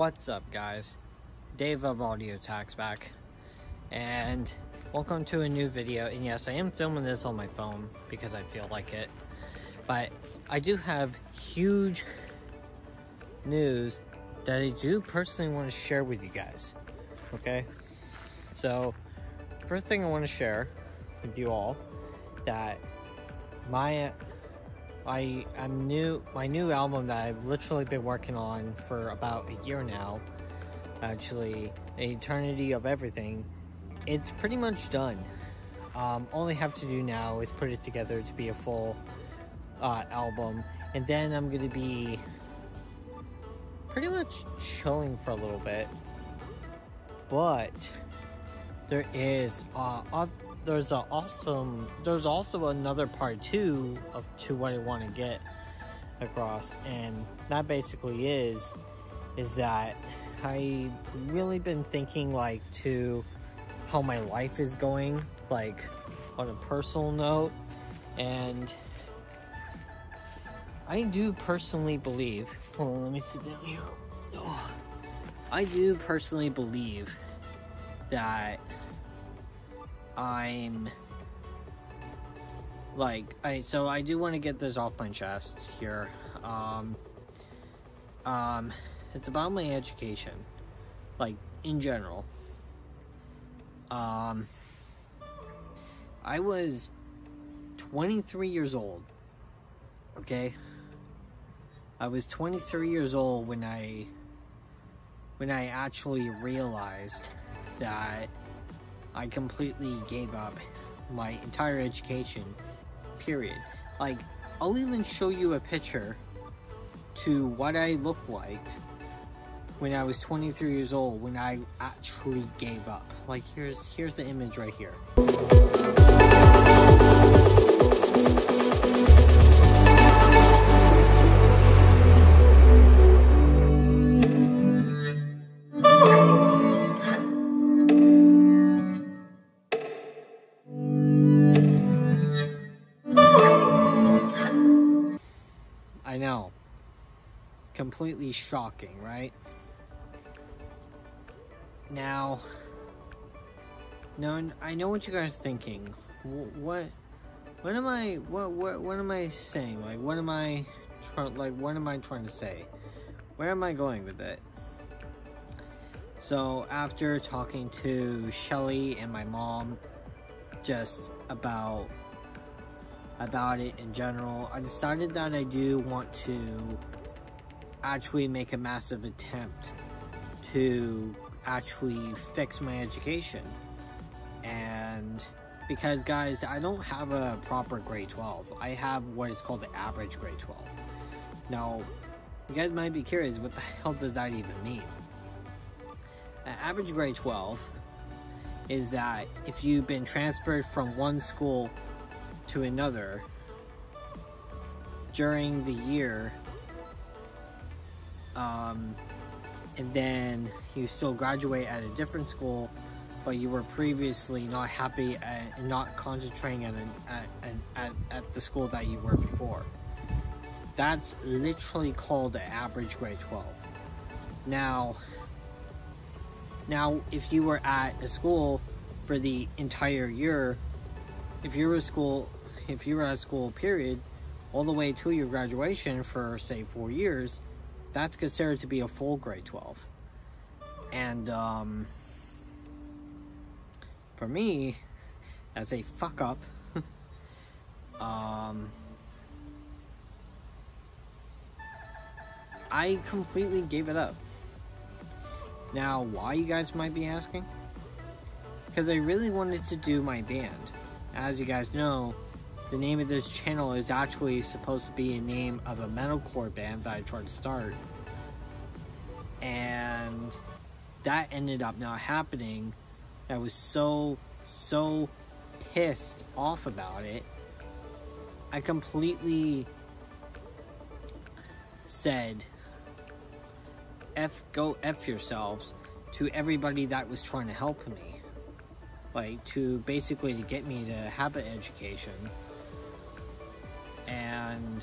What's up guys? Dave of Audio Attacksback and welcome to a new video and yes I am filming this on my phone because I feel like it but I do have huge news that I do personally want to share with you guys okay so first thing I want to share with you all that my I I'm new my new album that I've literally been working on for about a year now actually eternity of everything it's pretty much done. Um, all I have to do now is put it together to be a full uh, album and then I'm gonna be pretty much chilling for a little bit. But there is uh, there's a awesome there's also another part two of to what I want to get across and that basically is is that I really been thinking like to how my life is going like on a personal note and I do personally believe hold on let me sit down here. Oh, I do personally believe that I'm like I so I do want to get this off my chest here. Um um it's about my education like in general. Um I was 23 years old. Okay? I was 23 years old when I when I actually realized that I completely gave up my entire education, period. Like, I'll even show you a picture to what I looked like when I was 23 years old, when I actually gave up. Like, here's, here's the image right here. Completely shocking, right? Now, no, I know what you guys are thinking. What, what am I, what, what, what am I saying? Like, what am I, like, what am I trying to say? Where am I going with it? So, after talking to Shelly and my mom, just about about it in general, I decided that I do want to actually make a massive attempt to actually fix my education. And because guys, I don't have a proper grade 12. I have what is called the average grade 12. Now, you guys might be curious, what the hell does that even mean? An average grade 12 is that if you've been transferred from one school to another during the year um, and then you still graduate at a different school, but you were previously not happy and not concentrating at, an, at, at, at the school that you were before. That's literally called the average grade 12. Now, now if you were at a school for the entire year, if you were a school, if you were at school period, all the way to your graduation for say four years, that's considered to be a full grade 12. And, um, for me, as a fuck up, um, I completely gave it up. Now, why you guys might be asking? Because I really wanted to do my band. As you guys know, the name of this channel is actually supposed to be a name of a metalcore band that I tried to start. And that ended up not happening. I was so, so pissed off about it. I completely said, F, go F yourselves to everybody that was trying to help me. Like, to basically to get me to have an education and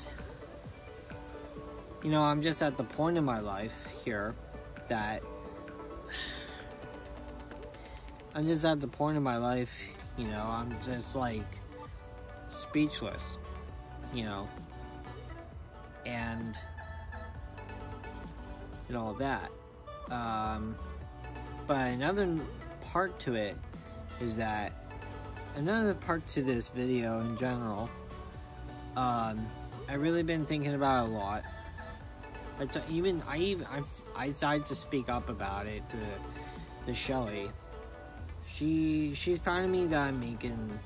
you know i'm just at the point in my life here that I'm just at the point in my life, you know, I'm just like speechless, you know, and and all that. Um, but another part to it is that another part to this video in general, um, I've really been thinking about a lot. I even I even I, I decided to speak up about it to to Shelly. She she's proud of me that I'm making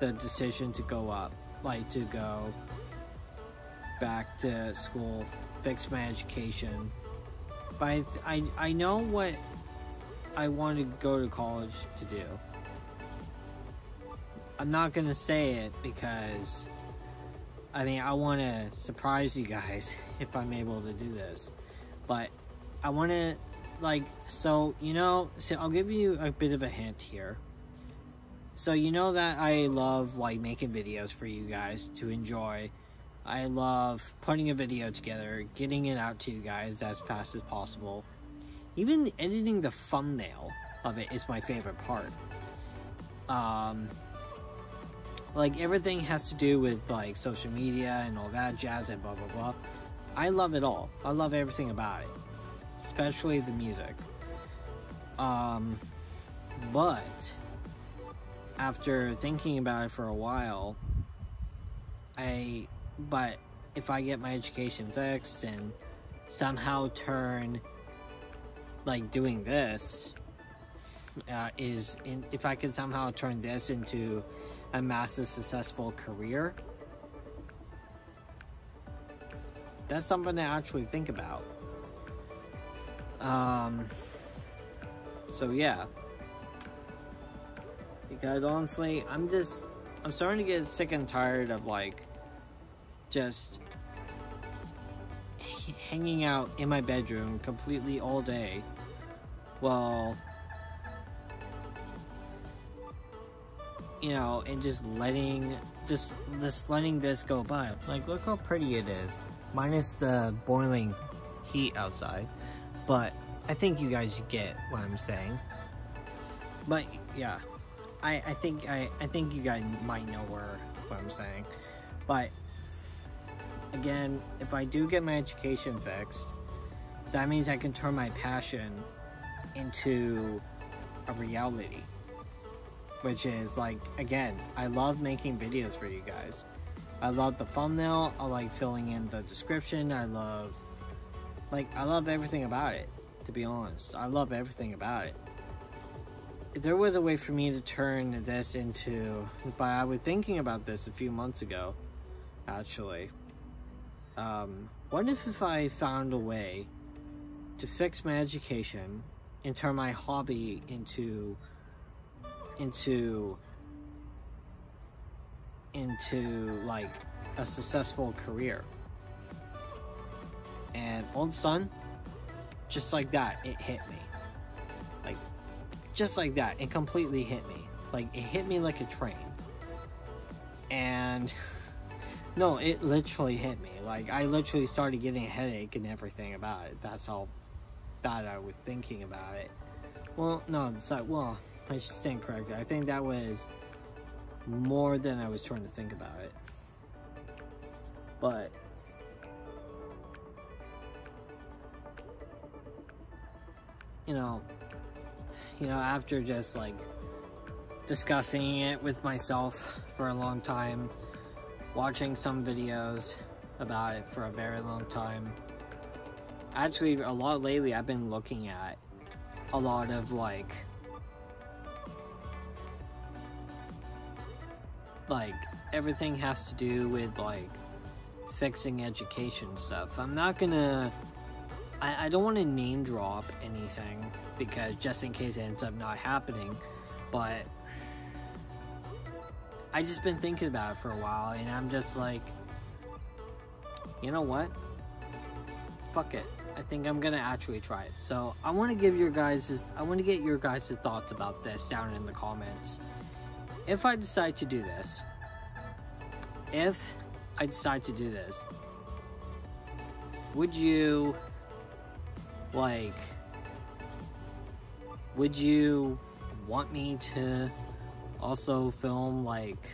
the decision to go up, like to go back to school, fix my education. But I I, I know what I want to go to college to do. I'm not gonna say it because I mean I want to surprise you guys if I'm able to do this, but I want to like so you know so I'll give you a bit of a hint here. So you know that I love like making videos for you guys to enjoy. I love putting a video together, getting it out to you guys as fast as possible. Even editing the thumbnail of it is my favorite part. Um, like everything has to do with like social media and all that jazz and blah blah blah. I love it all. I love everything about it, especially the music. Um, but after thinking about it for a while, I but if I get my education fixed and somehow turn like doing this uh, is in, if I can somehow turn this into a massive successful career, that's something to actually think about. Um, so yeah. Because honestly, I'm just, I'm starting to get sick and tired of like, just hanging out in my bedroom completely all day while you know, and just letting, just, just letting this go by. Like, look how pretty it is. Minus the boiling heat outside. But, I think you guys get what I'm saying. But, yeah. I, I think, I, I think you guys might know where, what I'm saying. But, again, if I do get my education fixed, that means I can turn my passion into a reality which is like, again, I love making videos for you guys. I love the thumbnail, I like filling in the description, I love, like, I love everything about it, to be honest. I love everything about it. If there was a way for me to turn this into, but I was thinking about this a few months ago, actually. Um, what if if I found a way to fix my education and turn my hobby into into into like a successful career. And all of a sudden, just like that, it hit me. Like, just like that, it completely hit me. Like, it hit me like a train. And, no, it literally hit me. Like, I literally started getting a headache and everything about it. That's how bad I was thinking about it. Well, no, it's like, well, I stand corrected. I think that was more than I was trying to think about it. But you know, you know, after just like discussing it with myself for a long time, watching some videos about it for a very long time. Actually, a lot lately I've been looking at a lot of like like everything has to do with like fixing education stuff. I'm not gonna I, I don't want to name drop anything because just in case it ends up not happening, but I just been thinking about it for a while and I'm just like you know what? Fuck it. I think I'm gonna actually try it. So I want to give your guys I want to get your guys' thoughts about this down in the comments if I decide to do this, if I decide to do this, would you, like, would you want me to also film like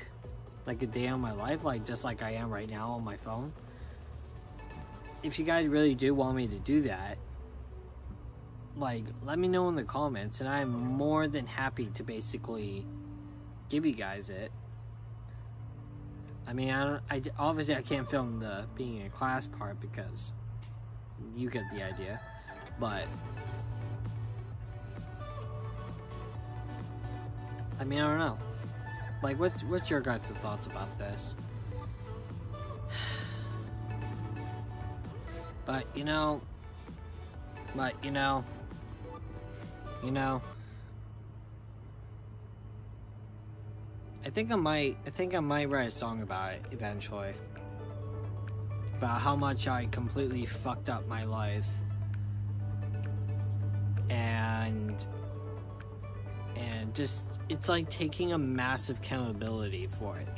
like a day on my life like just like I am right now on my phone? If you guys really do want me to do that like let me know in the comments and I'm more than happy to basically give you guys it I mean I I obviously I can't film the being in class part because you get the idea but I mean, I don't know. Like, what's, what's your guys' thoughts about this? But, you know, but, you know, you know, think I might, I think I might write a song about it eventually. About how much I completely fucked up my life. And, and just it's like taking a massive accountability for it.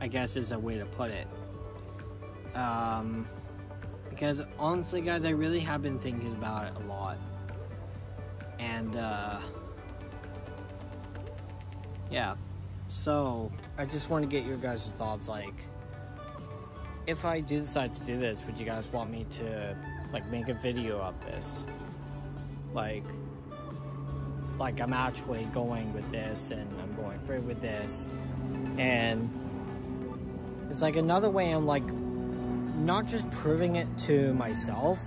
I guess is a way to put it. Um, because honestly, guys, I really have been thinking about it a lot. And, uh, yeah. So, I just want to get your guys' thoughts, like, if I do decide to do this, would you guys want me to, like, make a video of this? Like, like I'm actually going with this and I'm going through with this. And it's like another way I'm like not just proving it to myself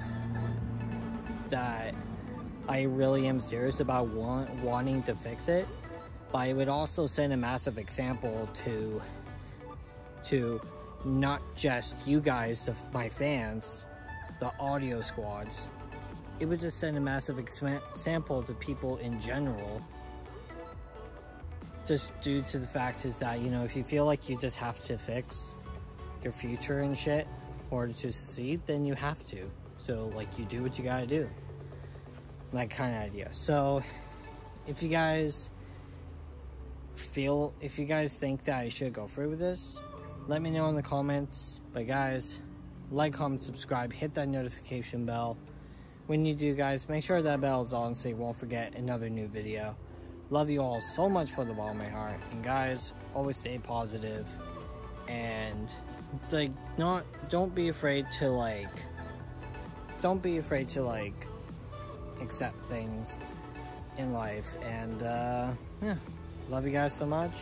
that I really am serious about want, wanting to fix it, but I would also send a massive example to to not just you guys, the, my fans, the audio squads, it would just send a massive example to people in general. Just due to the fact is that, you know, if you feel like you just have to fix your future and shit, or to succeed, then you have to. So, like, you do what you gotta do. That kind of idea. So, if you guys feel, if you guys think that I should go through with this, let me know in the comments. But guys, like, comment, subscribe, hit that notification bell. When you do guys make sure that bell is on so you won't forget another new video. Love you all so much for the bottom of my heart. And guys always stay positive. And like not don't be afraid to like don't be afraid to like accept things in life. And uh yeah love you guys so much.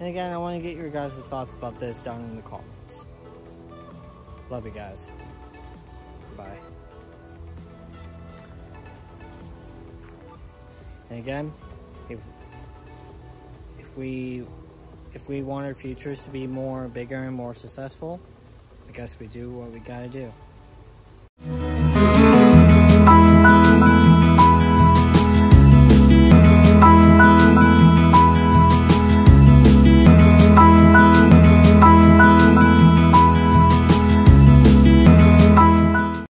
And again i want to get your guys thoughts about this down in the comments. Love you guys. Bye. And again, if if we if we want our futures to be more bigger and more successful, I guess we do what we gotta do.